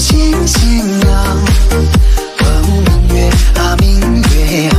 星星啊，明月啊，明月啊。